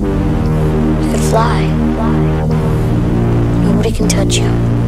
You can fly. Nobody can touch you.